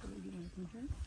Pwede natin.